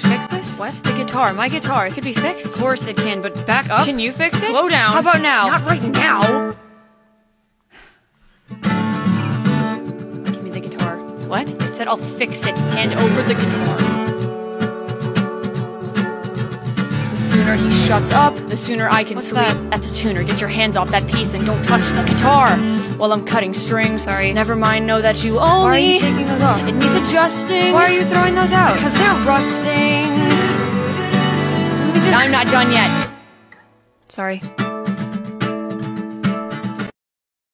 could fix this? What? The guitar, my guitar, it could be fixed? Of course it can, but back up. Can you fix it? Slow down. How about now? Not right now. Give me the guitar. What? I said I'll fix it. Hand over the guitar. Sooner he shuts up, the sooner I can What's sleep. that? That's a tuner. Get your hands off that piece and don't touch the guitar while I'm cutting strings. Sorry. Never mind, know that you owe Why are you taking those off? It needs adjusting. Why are you throwing those out? Because they're rusting. I'm not done yet. Sorry.